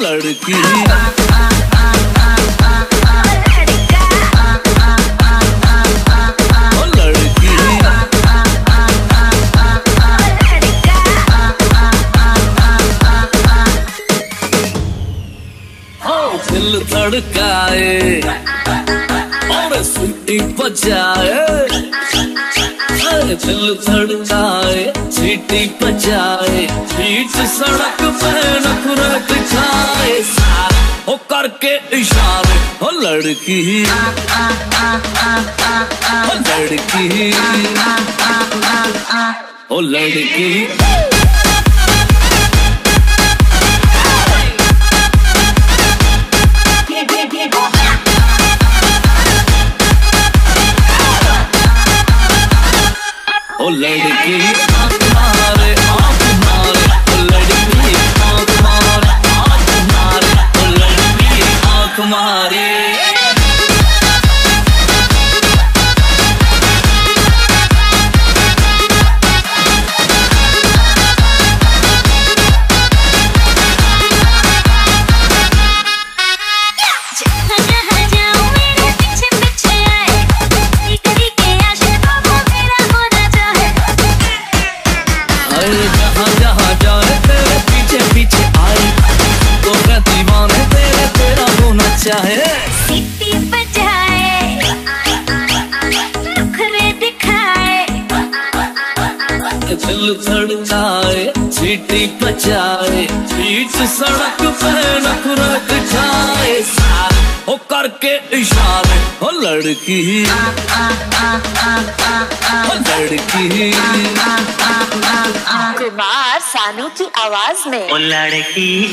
लड़की। ओ दिल धड़काए और सीटी बजाए। दिल धड़काए सीटी बजाए बीच सड़क पर नफरत छाए हो करके इशारे, हो लड़की हो लड़की हो लड़की। ओ लड़की आँख चाहे सीटी बजाए। दिखाए। दिल धड़काए सीटी बजाए बीच सड़क पे नखरा दिखाए सारे हो करके इशारे हो लड़की। हो लड़की। कुमार सानू की आवाज़ में। ओ लड़की।